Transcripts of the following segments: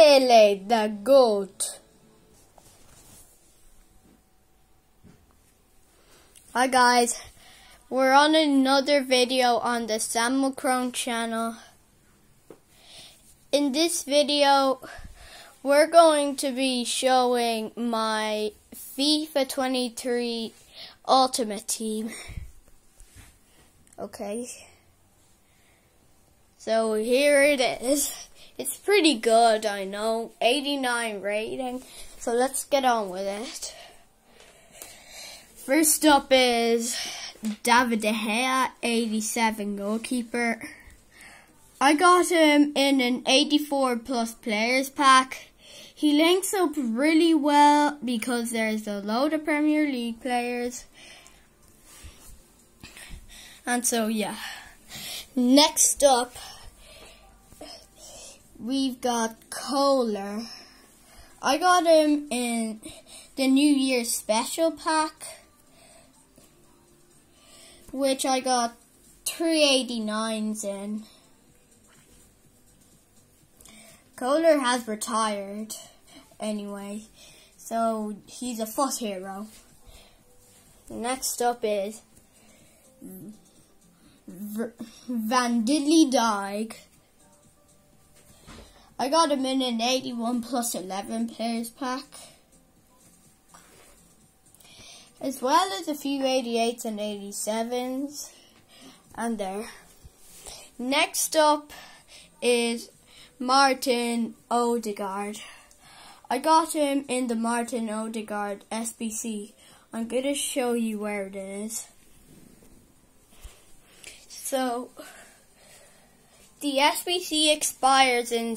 Pele the GOAT. Hi guys, we're on another video on the Sam Mulchrone channel. In this video, we're going to be showing my FIFA 23 Ultimate Team. Okay. So here it is. It's pretty good, I know. 89 rating. So let's get on with it. First up is David De Gea, 87 goalkeeper. I got him in an 84 plus players pack. He links up really well because there's a load of Premier League players. And so, yeah. Next up, we've got Kohler. I got him in the New Year's special pack, which I got 389s in. Kohler has retired anyway, so he's a FUT hero. Next up is Van Diddley Dyke. I got him in an 81 plus 11 players pack. As well as a few 88s and 87s. And there. Next up is Martin Odegaard. I got him in the Martin Odegaard SBC. I'm going to show you where it is. So, the SBC expires in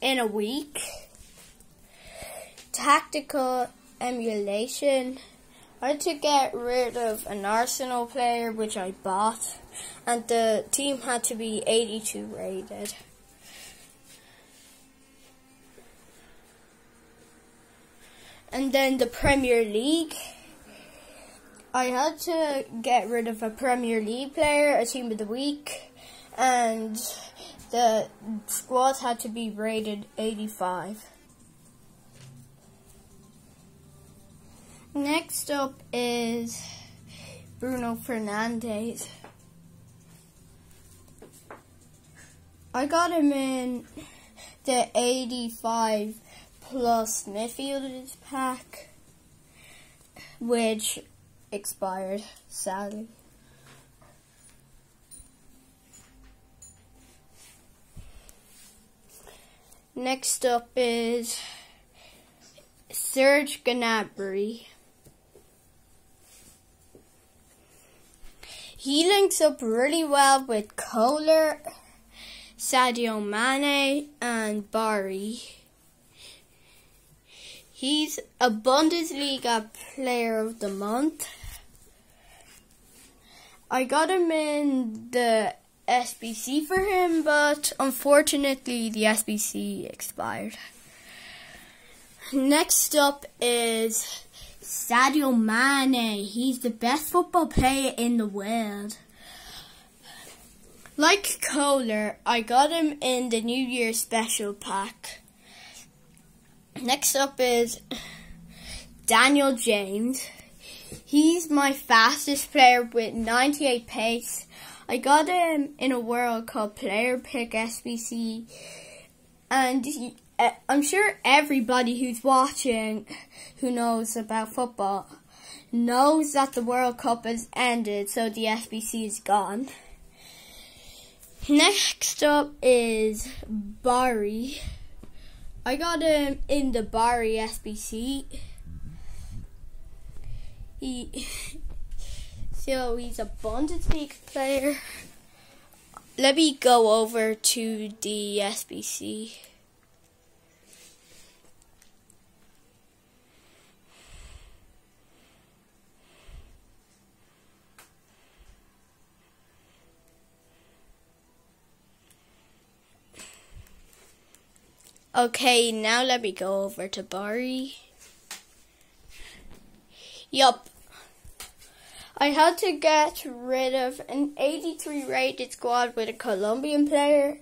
in a week. Tactical emulation. I had to get rid of an Arsenal player which I bought, and the team had to be 82 rated. And then the Premier League. I had to get rid of a Premier League player, a team of the week, and the squads had to be rated 85. Next up is Bruno Fernandes. I got him in the 85 plus midfielders pack, which expired sadly. Next up is Serge Gnabry. He links up really well with Kohler, Sadio Mane, and Barry. He's a Bundesliga Player of the Month. I got him in the SBC for him, but unfortunately the SBC expired. Next up is Sadio Mane. He's the best football player in the world. Like Kohler, I got him in the New Year special pack. Next up is Daniel James. He's my fastest player with 98 pace. I got him in a World Cup Player Pick SBC, and he, uh, I'm sure everybody who's watching, who knows about football, knows that the World Cup has ended, so the SBC is gone. Next up is Barry. I got him in the Barry SBC. He so he's a Bundesliga player. Let me go over to the SBC. Okay, now let me go over to Barry. Yup, I had to get rid of an 83 rated squad with a Colombian player.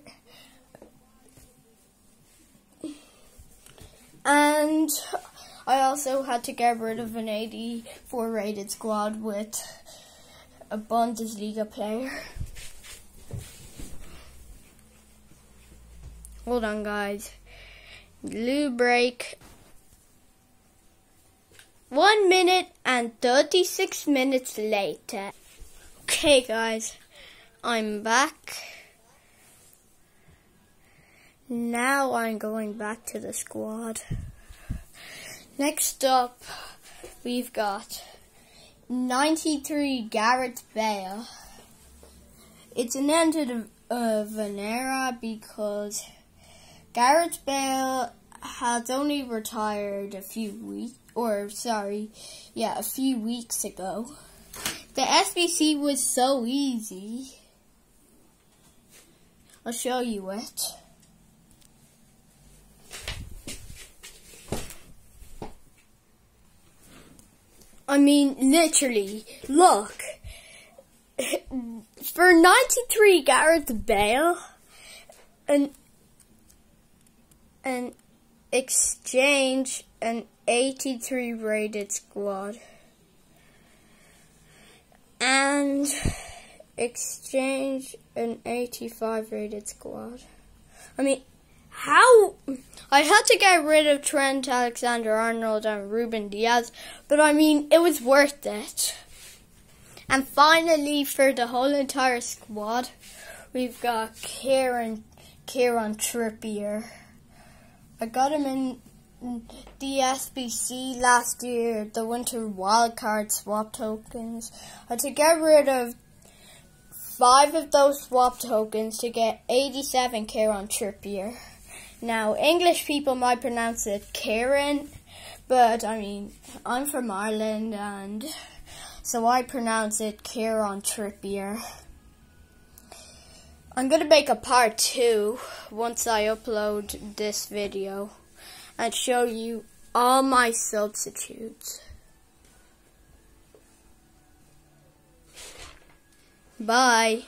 And I also had to get rid of an 84 rated squad with a Bundesliga player. Hold on, guys. Blue break. One minute and 36 minutes later. Okay, guys. I'm back. Now I'm going back to the squad. Next up, we've got 93 Gareth Bale. It's an end of, of an era because Gareth Bale has only retired a few weeks, or sorry, yeah, a few weeks ago. The SBC was so easy. I'll show you it. I mean, literally, look. For 93 Gareth Bale, and, and exchange an 83 rated squad. And exchange an 85 rated squad. I mean, how I had to get rid of Trent Alexander Arnold and Ruben Dias, but I mean it was worth it. And finally for the whole entire squad, we've got Kieran Kieran Trippier. I got him in the SBC last year, the winter wildcard swap tokens. I had to get rid of five of those swap tokens to get 87 Kieran Trippier. Now, English people might pronounce it Karen, but I mean, I'm from Ireland, and so I pronounce it Kieran Trippier. I'm to make a part two once I upload this video and show you all my substitutes. Bye.